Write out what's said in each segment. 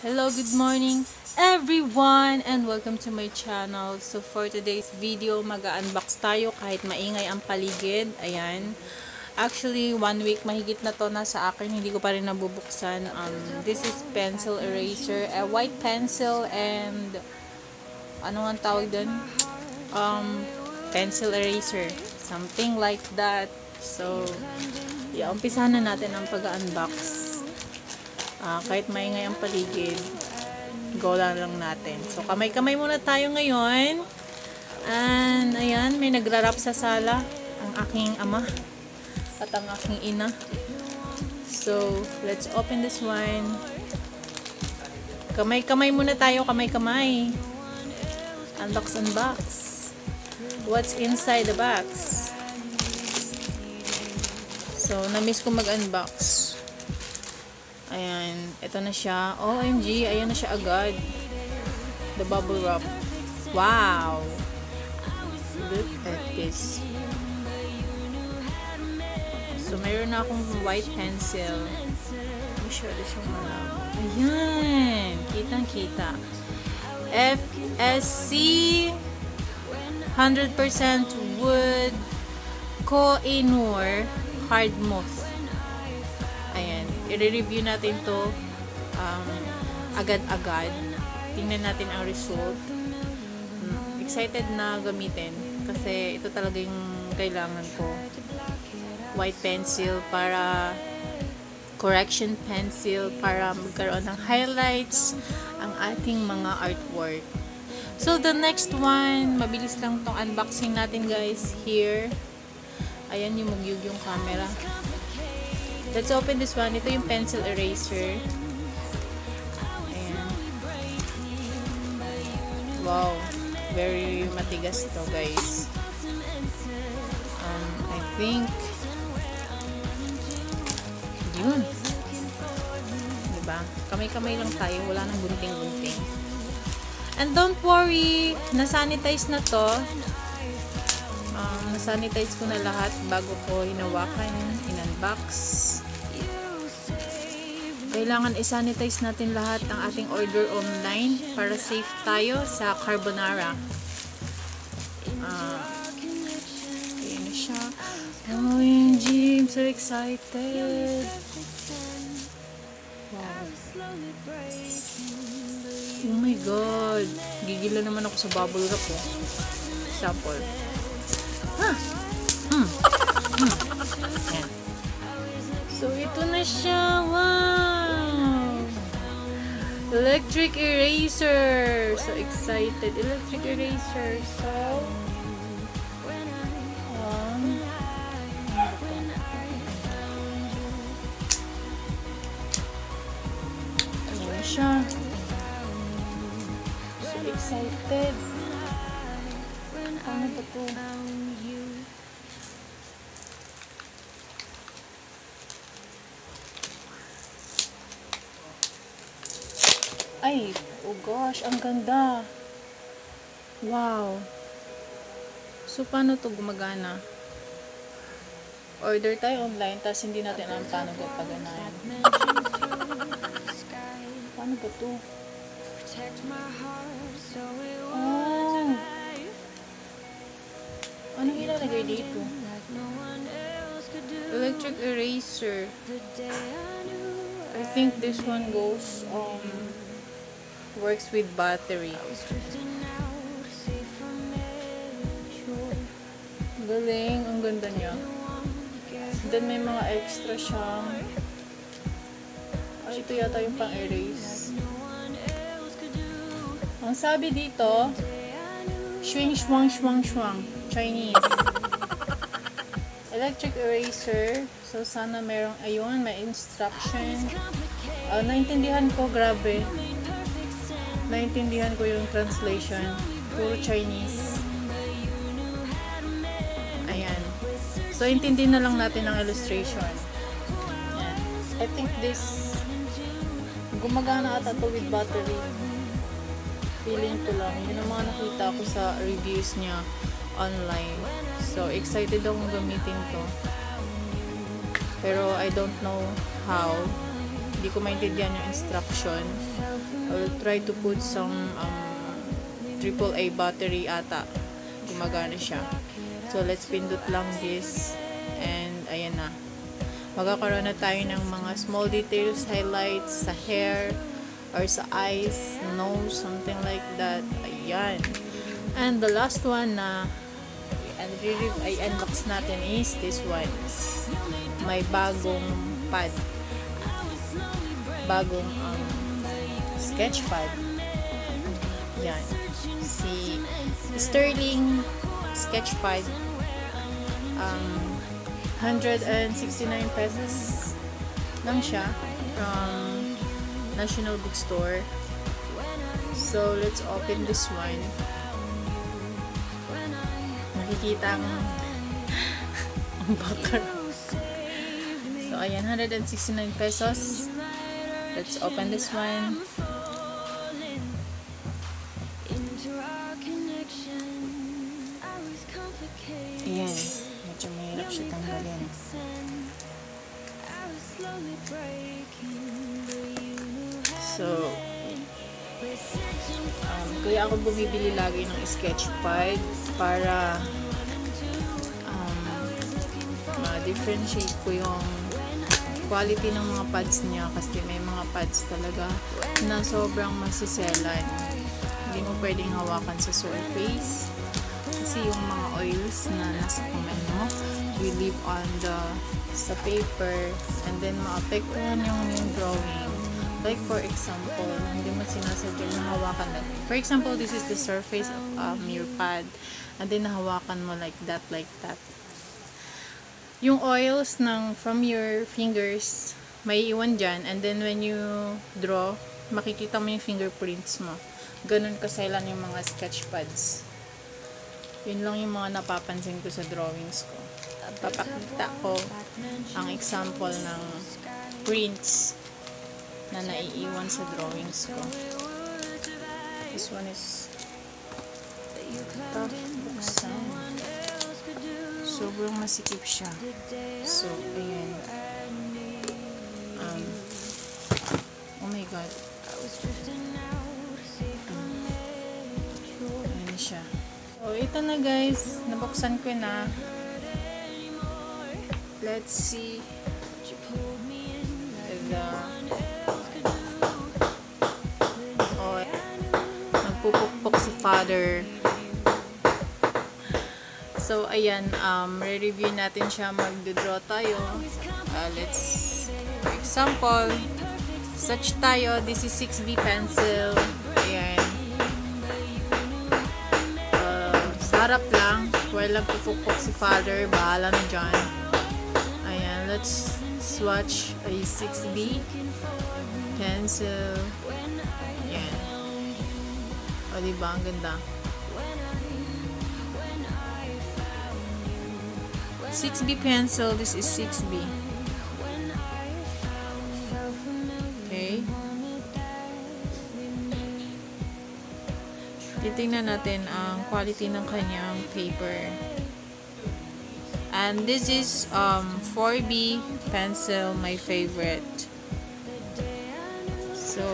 Hello, good morning everyone and welcome to my channel. So for today's video, mag-unbox tayo kahit maingay ang paligid. Ayan. Actually, one week mahigit na to na sa akin. Hindi ko pa rin nabubuksan. Um, this is pencil eraser. A white pencil and ano nga tawag doon? Um, pencil eraser. Something like that. So, yeah, umpisahan na natin ang pag-unbox. Ah, kahit maingay ang paligid, go lang lang natin. So, kamay-kamay muna tayo ngayon. And, ayan, may nagrarap sa sala. Ang aking ama at ang aking ina. So, let's open this one. Kamay-kamay muna tayo, kamay-kamay. Unbox, unbox. What's inside the box? So, na-miss ko mag-unbox. Ayan, ito na siya. OMG, ayan na siya agad. The bubble wrap. Wow! Look at this. So, mayroon na akong white pencil. Masyado siyang malabo. Ayan! Kitang-kita. FSC 100% wood Koh-i-Noor hard moth. I-review natin to um, agad-agad. Tingnan natin ang result. Hmm, Excited na gamitin kasi ito talaga yung kailangan ko. White pencil para correction pencil para magkaroon ng highlights ang ating mga artwork. So, the next one, mabilis lang tong unboxing natin guys here. Ayan yung magyug yung camera. Let's open this one. Ito yung pencil eraser. Ayan. Wow. Very matigas to guys. Um, I think yun. Diba? Kamay-kamay lang tayo. Wala nang gunting-gunting. And don't worry, nasanitize na to. Um, nasanitize ko na lahat bago ko hinawakan, in-unbox. Kailangan isanitize natin lahat ng ating order online para safe tayo sa carbonara. Ah, ayan na siya. OMG, I'm so excited. Wow. Oh my God. Gigila naman ako sa bubble wrap oh. Sample. Ha? Hmm. Hmm. Yan. So, ito na siya. Wow! Electric eraser. So excited. Electric eraser. So, um, siya? So excited. Ano ba to? Ay, oh gosh, ang ganda. Wow. So, paano to gumagana? Order tayo online, tapos hindi natin alam paano ko paganayan. Paano ba to? Oh. Ano ilalagay dito? Electric eraser. I think this one goes, um, works with battery. Galing, ang ganda niya. Then may mga extra siyang ay, ito yata yung pang-erase. Ang sabi dito, Swing, swang, swang, swang. Chinese. Electric eraser. So, sana merong, ayun, may instruction. Ah, naintindihan ko, grabe. Naintindihan ko yung translation. Puro Chinese. Ayan. So, intindi na lang natin ang illustration. Ayan. I think this gumagana ata to with battery. Feeling ko lang. Yun ang mga nakita ko sa reviews niya online. So, excited akong gamitin to. Pero, I don't know how. Hindi ko maintindihan yung instruction. I will try to put some um, AAA battery ata. Gumagana siya. So, let's pindot lang this. And, ayan na. Magkakaroon na tayo ng mga small details, highlights sa hair, or sa eyes, nose, something like that. Ayan. And the last one na and really ay unbox natin is this one. May bagong pad. Bagong um, sketch pad. Yan. Si Sterling sketch pad. Um, 169 pesos lang siya from National Bookstore. So, let's open this one. Nakikita ang ang bakar. So, ayan, 169 pesos. Let's open this one. Ayan, medyo mahirap siya tanggalin. So, um, kaya ako bumibili lagi ng sketch pad para ma-differentiate ko yung quality ng mga pads niya kasi may mga pads talaga na sobrang masiselan. Hindi mo pwedeng hawakan sa surface kasi yung mga oils na nasa kamay mo will leave on the sa paper and then maapektuhan yung, yung drawing. Like for example, hindi mo sinasadya na hawakan na. For example, this is the surface of um, your pad and then nahawakan mo like that, like that. Yung oils ng from your fingers, may iwan dyan and then when you draw, makikita mo yung fingerprints mo. Ganun kaselan yung mga sketch pads. Yun lang yung mga napapansin ko sa drawings ko. Papakita ko ang example ng prints na naiiwan sa drawings ko. This one is tough buksan. Sobrang masikip siya. So, ayan. Um, oh my god. Um, ayan siya. So, ito na guys. Nabuksan ko na. Let's see the oh, nagpupukpok si father. So, ayan, um, re-review natin siya, mag-draw tayo. Uh, let's, for example, such tayo, this is 6B pencil. Ayan. Uh, sarap lang. While nagpupukpok si father, bahala na dyan. Ayan, let's swatch a 6B pencil. Ayan. O, diba? Ang ganda. 6B pencil. This is 6B. Okay. Titingnan natin ang quality ng kanyang paper. And this is um, 4B pencil, my favorite. So,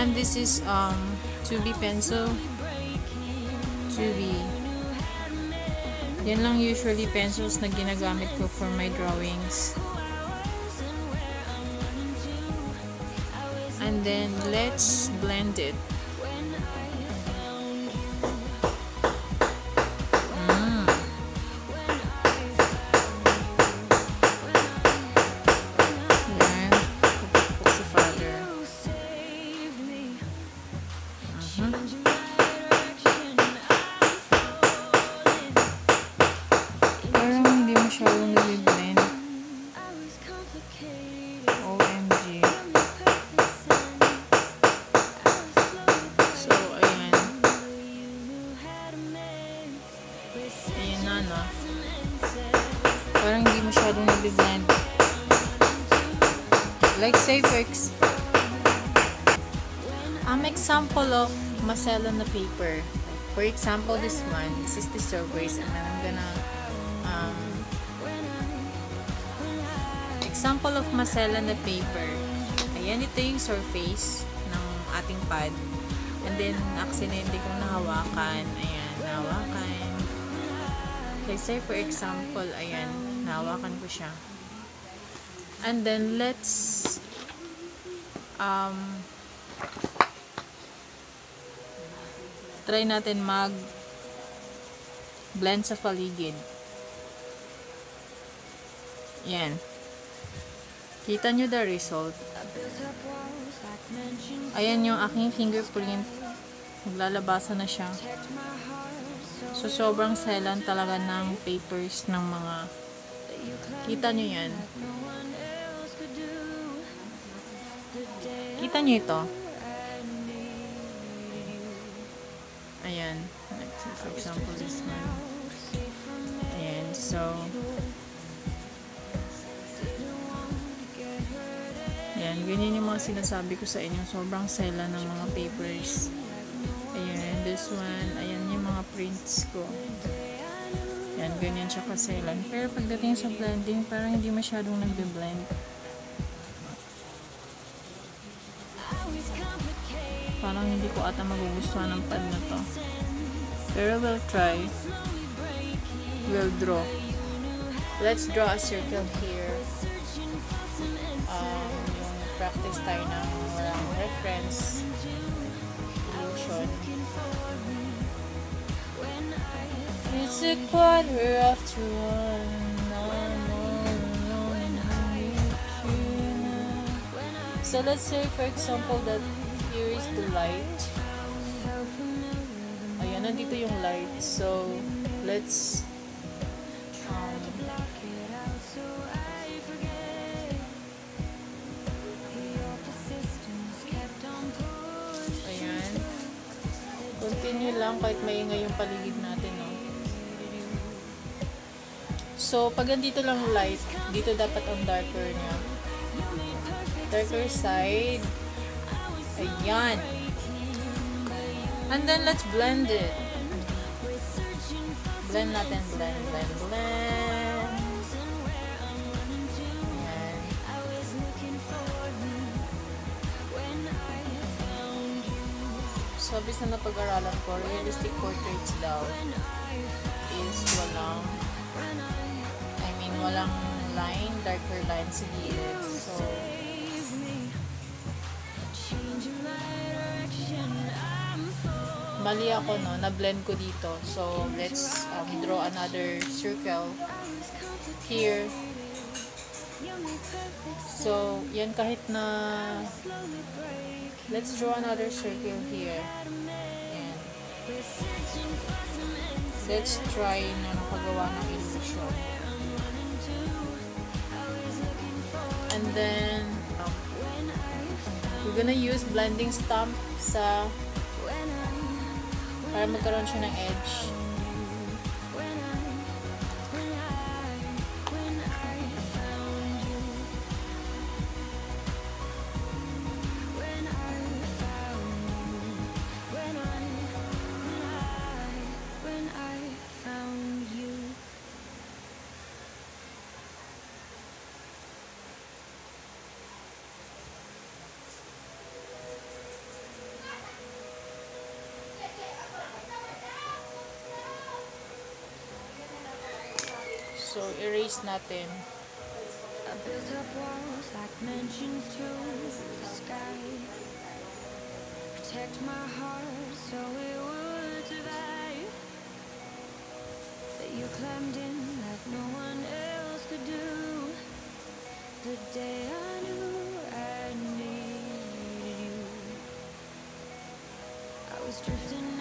And this is um, 2B pencil. 2B. Yan lang usually pencils na ginagamit ko for my drawings. And then let's blend it. For example, this one, this is the surface, and then I'm gonna um, example of macella na paper. Ayan, ito yung surface ng ating pad. And then, aksidente kong nahawakan. Ayan, nahawakan. Let's say, for example, ayan, nahawakan ko siya. And then, let's um, try natin mag blend sa paligid. Yan. Kita nyo the result. Ayan yung aking fingerprint. Naglalabasan na siya. So, sobrang selan talaga ng papers ng mga kita nyo yan. Kita nyo ito. Ayan. For example, this one. Ayan. So, Ayan, ganyan yung mga sinasabi ko sa inyo. Sobrang sela ng mga papers. Ayan, this one. Ayan yung mga prints ko. Ayan, ganyan siya kaselan. Pero pagdating sa blending, parang hindi masyadong nagbe-blend. Parang hindi ko ata magugustuhan ng pad na to. Pero we'll try. We'll draw. Let's draw a circle here. Um, practice tayo ng walang reference. Illusion. It's a quarter after one. So let's say for example that here is the light. Ayan, nandito yung light. So, let's um, ayan. Continue lang kahit maingay yung paligid natin, no? So, pag andito lang light, dito dapat ang darker niya. Darker side. Ayan. And then, let's blend it. Blend natin. Blend, blend, blend. Ayan. Sabi sa napag-aralan ko, realistic portraits daw is walang I mean, walang line, darker line sa gilid. So, mali ako, no? Na-blend ko dito. So, let's um, draw another circle here. So, yan kahit na let's draw another circle here. Yan. Let's try na nakagawa ng illusion. And then, um, we're gonna use blending stamp sa para magkaroon siya ng edge. So, erase natin. It would survive. That you climbed in like no one else could do. The day I knew I needed you. I was drifting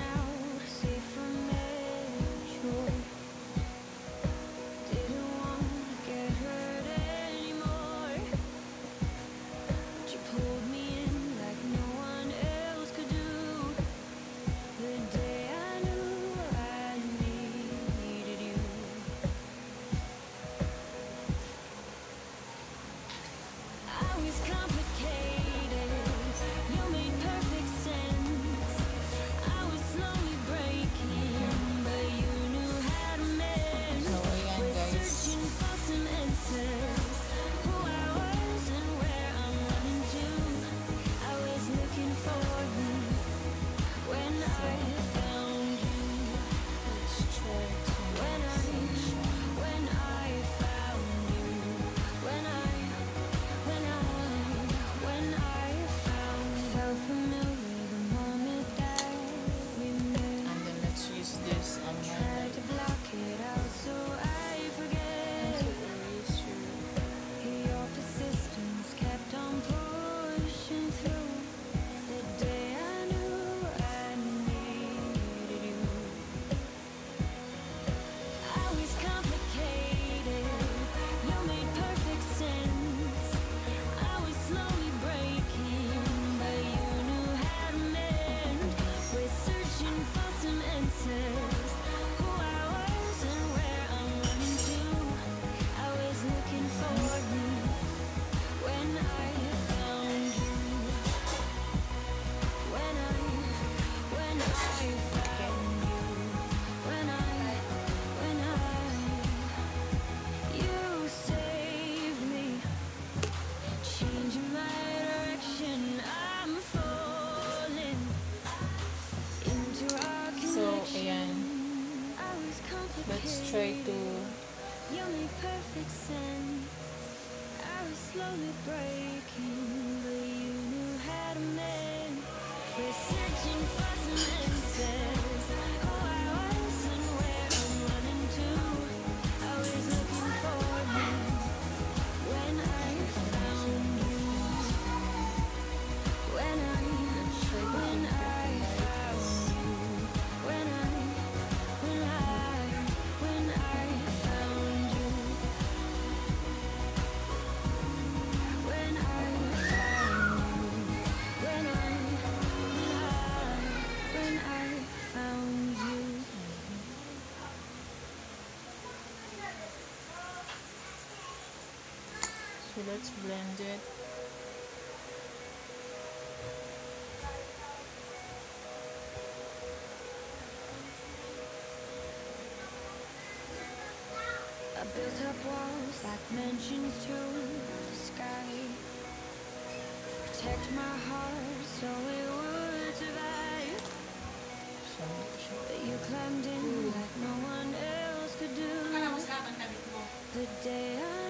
let's blend it I built up walls like mansions to the sky. Protect my heart so it would survive. But you climbed in like no one else could do. The day I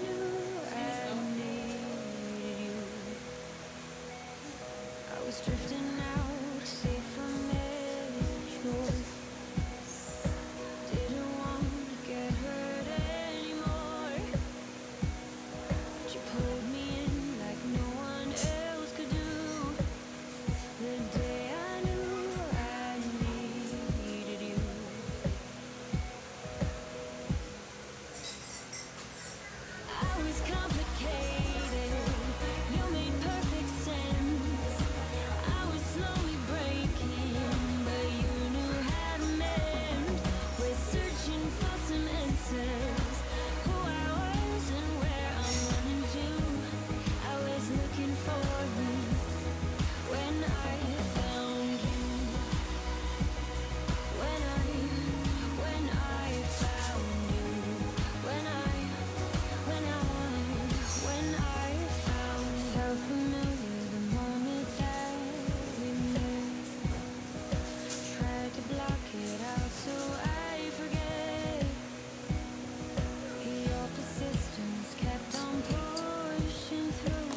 drifting through.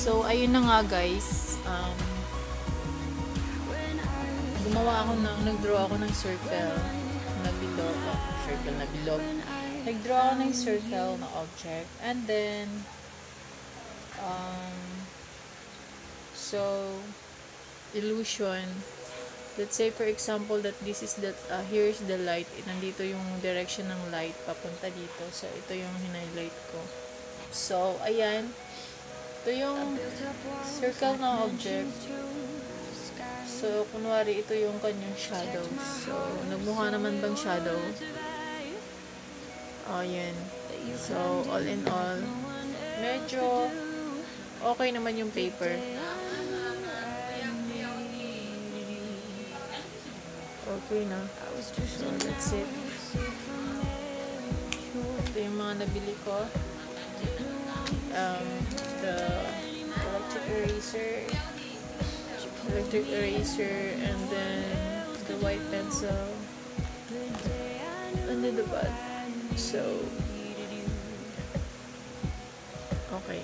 So, ayun na nga guys. Um, gumawa ako ng, nag-draw ako ng circle na bilog. Oh, circle na bilog. Nag-draw ako ng circle na object. And then, um, so, illusion. Let's say for example that this is the, uh, here's the light. Nandito yung direction ng light papunta dito. So, ito yung highlight ko. So, ayan. Ito yung circle na object. So, kunwari, ito yung kanyang shadow. So, nagmukha naman bang shadow? Oh, yan. So, all in all, medyo okay naman yung paper. Okay na. So, that's it. Ito yung mga nabili ko. Um, the electric eraser, electric eraser, and then the white pencil, and then the bud. So, okay.